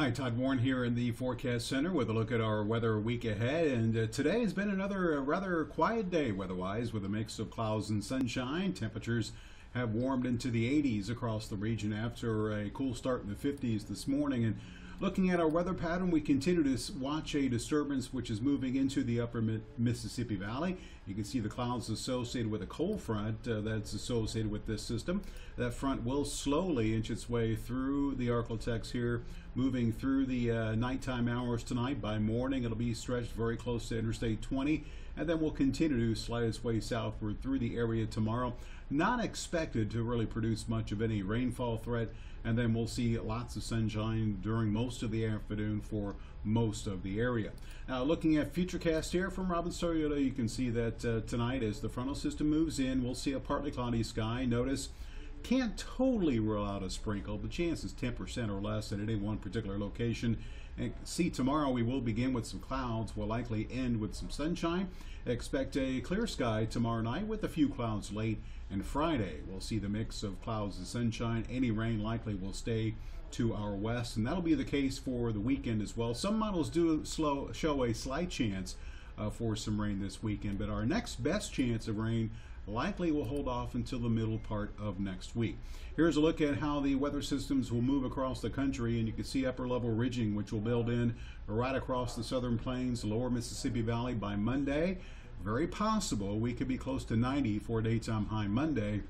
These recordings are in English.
Hi, Todd Warren here in the Forecast Center with a look at our weather week ahead. And uh, today has been another uh, rather quiet day weather-wise with a mix of clouds and sunshine. Temperatures have warmed into the 80s across the region after a cool start in the 50s this morning. And looking at our weather pattern, we continue to watch a disturbance which is moving into the upper Mississippi Valley. You can see the clouds associated with a cold front uh, that's associated with this system. That front will slowly inch its way through the Arklatex here, moving through the uh, nighttime hours tonight. By morning, it'll be stretched very close to Interstate 20, and then will continue to slide its way southward through the area tomorrow. Not expected to really produce much of any rainfall threat, and then we'll see lots of sunshine during most of the afternoon for most of the area. Now, looking at Futurecast here from Robbins Toyota, you can see that uh, tonight as the frontal system moves in, we'll see a partly cloudy sky. Notice can't totally rule out a sprinkle. The chance is 10% or less at any one particular location. And see, tomorrow we will begin with some clouds. We'll likely end with some sunshine. Expect a clear sky tomorrow night with a few clouds late. And Friday, we'll see the mix of clouds and sunshine. Any rain likely will stay to our west, and that'll be the case for the weekend as well. Some models do slow, show a slight chance uh, for some rain this weekend, but our next best chance of rain likely will hold off until the middle part of next week. Here's a look at how the weather systems will move across the country, and you can see upper level ridging, which will build in right across the southern plains, lower Mississippi Valley by Monday. Very possible we could be close to 90 for daytime high Monday.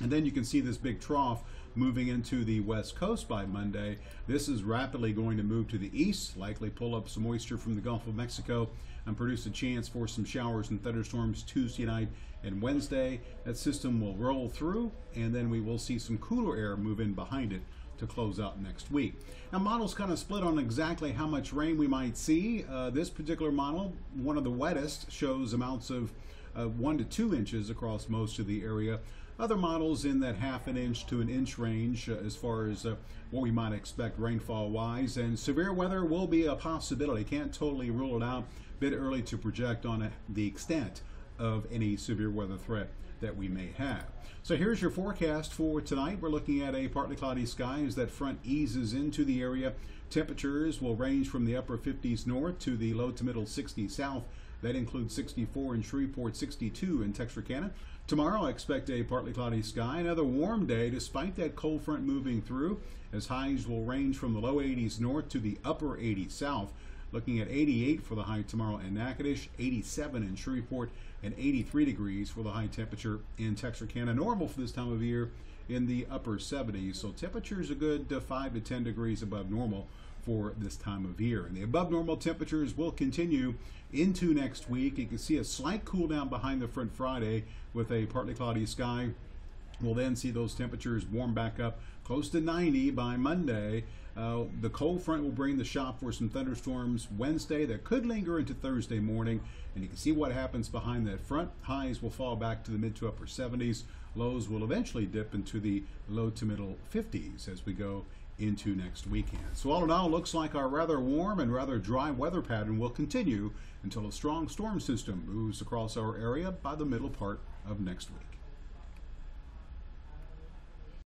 And then you can see this big trough moving into the west coast by Monday. This is rapidly going to move to the east, likely pull up some moisture from the Gulf of Mexico and produce a chance for some showers and thunderstorms Tuesday night and Wednesday. That system will roll through and then we will see some cooler air move in behind it to close out next week. Now models kind of split on exactly how much rain we might see. Uh, this particular model, one of the wettest, shows amounts of uh, one to two inches across most of the area. Other models in that half an inch to an inch range uh, as far as uh, what we might expect rainfall wise. And severe weather will be a possibility. Can't totally rule it out. Bit early to project on the extent of any severe weather threat that we may have. So here's your forecast for tonight. We're looking at a partly cloudy sky as that front eases into the area. Temperatures will range from the upper 50s north to the low to middle 60s south. That includes 64 in Shreveport, 62 in Texarkana. Tomorrow, I expect a partly cloudy sky. Another warm day despite that cold front moving through, as highs will range from the low 80s north to the upper 80s south. Looking at 88 for the high tomorrow in Natchitoches, 87 in Shreveport, and 83 degrees for the high temperature in Texarkana. Normal for this time of year in the upper 70s. So temperatures a good uh, 5 to 10 degrees above normal for this time of year. And the above normal temperatures will continue into next week. You can see a slight cool down behind the front Friday with a partly cloudy sky. We'll then see those temperatures warm back up close to 90 by Monday. Uh, the cold front will bring the shop for some thunderstorms Wednesday that could linger into Thursday morning. And you can see what happens behind that front. Highs will fall back to the mid to upper 70s. Lows will eventually dip into the low to middle 50s as we go into next weekend. So all in all, looks like our rather warm and rather dry weather pattern will continue until a strong storm system moves across our area by the middle part of next week.